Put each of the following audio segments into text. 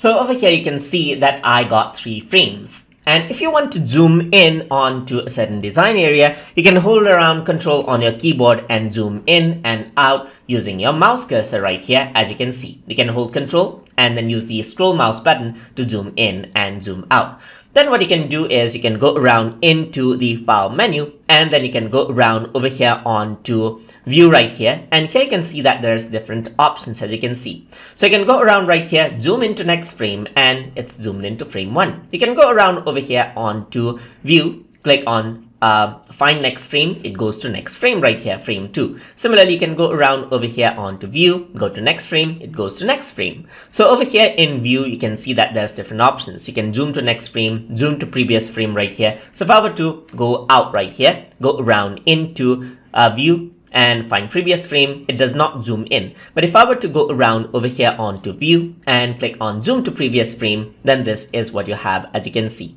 So over here you can see that I got three frames. And if you want to zoom in onto a certain design area, you can hold around control on your keyboard and zoom in and out using your mouse cursor right here as you can see. You can hold control and then use the scroll mouse button to zoom in and zoom out. Then what you can do is you can go around into the file menu and then you can go around over here on to view right here. And here you can see that there's different options as you can see. So you can go around right here, zoom into next frame and it's zoomed into frame one. You can go around over here on to view, click on uh, find next frame, it goes to next frame right here, frame 2. Similarly, you can go around over here onto view, go to next frame, it goes to next frame. So over here in view, you can see that there's different options. You can zoom to next frame, zoom to previous frame right here. So if I were to go out right here, go around into uh, view, and find previous frame, it does not zoom in. But if I were to go around over here onto view and click on zoom to previous frame, then this is what you have as you can see.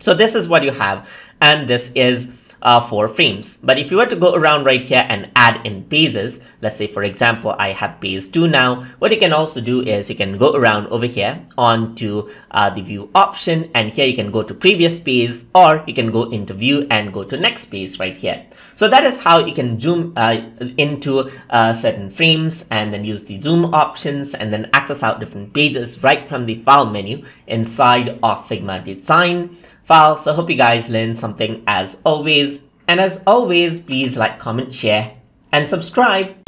So this is what you have and this is uh, four frames. But if you were to go around right here and add in pages, let's say for example, I have page 2 now, what you can also do is you can go around over here onto uh, the view option and here you can go to previous page or you can go into view and go to next page right here. So that is how you can zoom uh, into uh, certain frames and then use the zoom options and then access out different pages right from the file menu inside of Figma Design file. So hope you guys learned something as always. And as always, please like, comment, share, and subscribe.